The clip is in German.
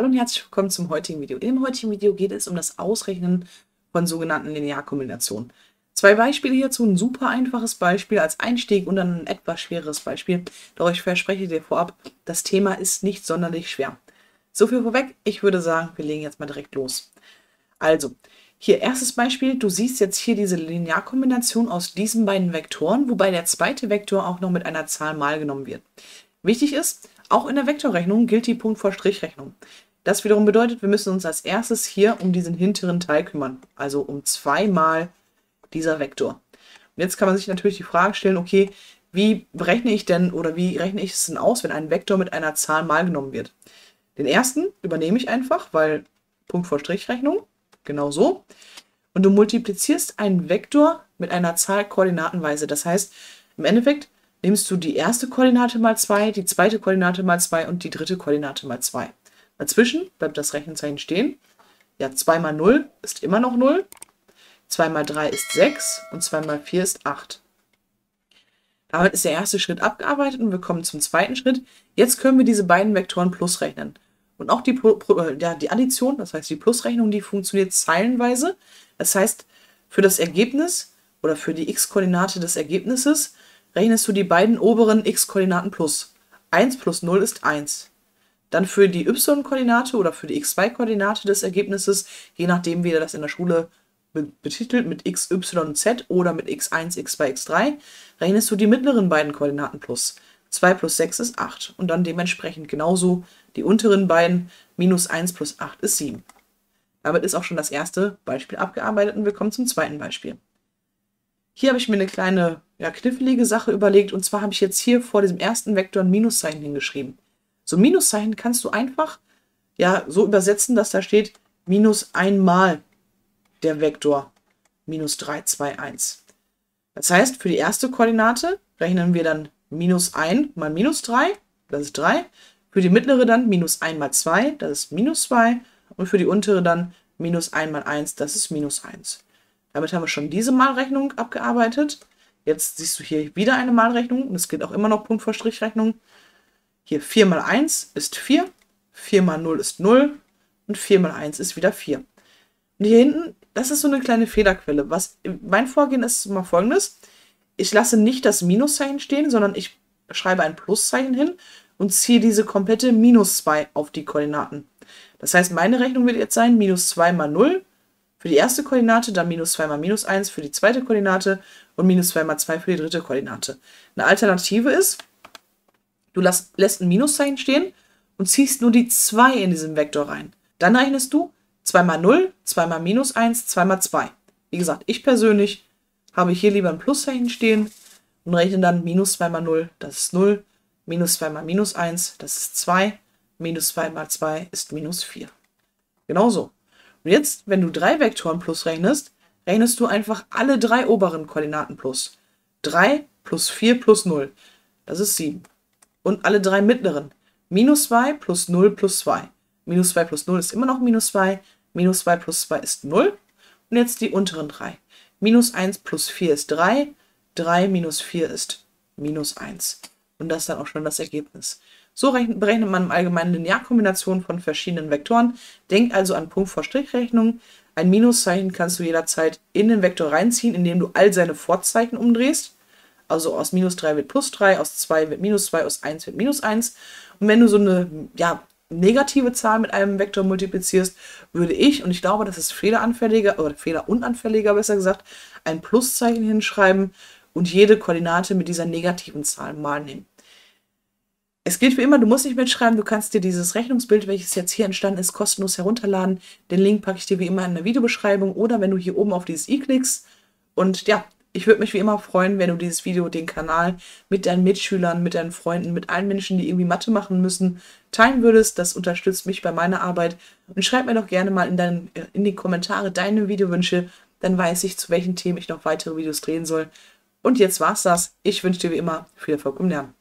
Hallo und herzlich willkommen zum heutigen Video. Im heutigen Video geht es um das Ausrechnen von sogenannten Linearkombinationen. Zwei Beispiele hierzu, ein super einfaches Beispiel als Einstieg und dann ein etwas schwereres Beispiel. Doch ich verspreche dir vorab, das Thema ist nicht sonderlich schwer. So viel vorweg, ich würde sagen, wir legen jetzt mal direkt los. Also, hier erstes Beispiel, du siehst jetzt hier diese Linearkombination aus diesen beiden Vektoren, wobei der zweite Vektor auch noch mit einer Zahl mal genommen wird. Wichtig ist, auch in der Vektorrechnung gilt die Punkt vor Strichrechnung. Das wiederum bedeutet, wir müssen uns als erstes hier um diesen hinteren Teil kümmern, also um zweimal dieser Vektor. Und jetzt kann man sich natürlich die Frage stellen, okay, wie berechne ich denn oder wie rechne ich es denn aus, wenn ein Vektor mit einer Zahl mal genommen wird? Den ersten übernehme ich einfach, weil Punkt vor Strichrechnung, genau so. Und du multiplizierst einen Vektor mit einer Zahl koordinatenweise. Das heißt, im Endeffekt nimmst du die erste Koordinate mal 2, die zweite Koordinate mal 2 und die dritte Koordinate mal 2. Dazwischen bleibt das Rechenzeichen stehen. Ja, 2 mal 0 ist immer noch 0. 2 mal 3 ist 6 und 2 mal 4 ist 8. Damit ist der erste Schritt abgearbeitet und wir kommen zum zweiten Schritt. Jetzt können wir diese beiden Vektoren plus rechnen. Und auch die, ja, die Addition, das heißt die Plusrechnung, die funktioniert zeilenweise. Das heißt, für das Ergebnis oder für die x-Koordinate des Ergebnisses rechnest du die beiden oberen x-Koordinaten plus. 1 plus 0 ist 1. Dann für die y-Koordinate oder für die x2-Koordinate des Ergebnisses, je nachdem, wie ihr das in der Schule betitelt, mit x, y, z oder mit x1, x2, x3, rechnest du die mittleren beiden Koordinaten plus. 2 plus 6 ist 8 und dann dementsprechend genauso die unteren beiden, minus 1 plus 8 ist 7. Damit ist auch schon das erste Beispiel abgearbeitet und wir kommen zum zweiten Beispiel. Hier habe ich mir eine kleine ja, knifflige Sache überlegt. Und zwar habe ich jetzt hier vor diesem ersten Vektor ein Minuszeichen hingeschrieben. So ein Minuszeichen kannst du einfach ja, so übersetzen, dass da steht minus einmal der Vektor minus 3, 2, 1. Das heißt, für die erste Koordinate rechnen wir dann minus 1 mal minus 3, das ist 3. Für die mittlere dann minus 1 mal 2, das ist minus 2. Und für die untere dann minus 1 mal 1, das ist minus 1. Damit haben wir schon diese Malrechnung abgearbeitet. Jetzt siehst du hier wieder eine Malrechnung und es geht auch immer noch Punkt vor Strichrechnung. Hier 4 mal 1 ist 4, 4 mal 0 ist 0 und 4 mal 1 ist wieder 4. Und hier hinten, das ist so eine kleine Fehlerquelle. Was, mein Vorgehen ist mal folgendes. Ich lasse nicht das Minuszeichen stehen, sondern ich schreibe ein Pluszeichen hin und ziehe diese komplette Minus 2 auf die Koordinaten. Das heißt, meine Rechnung wird jetzt sein, minus 2 mal 0 für die erste Koordinate, dann minus 2 mal minus 1 für die zweite Koordinate und minus 2 mal 2 für die dritte Koordinate. Eine Alternative ist, du lässt, lässt ein Minuszeichen stehen und ziehst nur die 2 in diesen Vektor rein. Dann rechnest du 2 mal 0, 2 mal minus 1, 2 mal 2. Wie gesagt, ich persönlich habe hier lieber ein Pluszeichen stehen und rechne dann minus 2 mal 0, das ist 0, minus 2 mal minus 1, das ist 2, minus 2 mal 2 ist minus 4. Genauso. Und jetzt, wenn du drei Vektoren plus rechnest, rechnest du einfach alle drei oberen Koordinaten plus. 3 plus 4 plus 0. Das ist 7. Und alle drei mittleren. Minus 2 plus 0 plus 2. Minus 2 plus 0 ist immer noch minus 2. Minus 2 plus 2 ist 0. Und jetzt die unteren drei. Minus 1 plus 4 ist 3. 3 minus 4 ist minus 1. Und das ist dann auch schon das Ergebnis. So berechnet man im Allgemeinen Linearkombinationen von verschiedenen Vektoren. Denk also an Punkt vor Strichrechnung. Ein Minuszeichen kannst du jederzeit in den Vektor reinziehen, indem du all seine Vorzeichen umdrehst. Also aus minus 3 wird plus 3, aus 2 wird minus 2, aus 1 wird minus 1. Und wenn du so eine ja, negative Zahl mit einem Vektor multiplizierst, würde ich, und ich glaube, das ist fehleranfälliger, oder fehlerunanfälliger besser gesagt, ein Pluszeichen hinschreiben und jede Koordinate mit dieser negativen Zahl mal nehmen. Es gilt wie immer, du musst nicht mitschreiben, du kannst dir dieses Rechnungsbild, welches jetzt hier entstanden ist, kostenlos herunterladen. Den Link packe ich dir wie immer in der Videobeschreibung oder wenn du hier oben auf dieses i klickst. Und ja, ich würde mich wie immer freuen, wenn du dieses Video, den Kanal mit deinen Mitschülern, mit deinen Freunden, mit allen Menschen, die irgendwie Mathe machen müssen, teilen würdest. Das unterstützt mich bei meiner Arbeit. Und schreib mir doch gerne mal in, deinen, in die Kommentare deine Videowünsche. Dann weiß ich, zu welchen Themen ich noch weitere Videos drehen soll. Und jetzt war's das. Ich wünsche dir wie immer viel Erfolg im Lernen.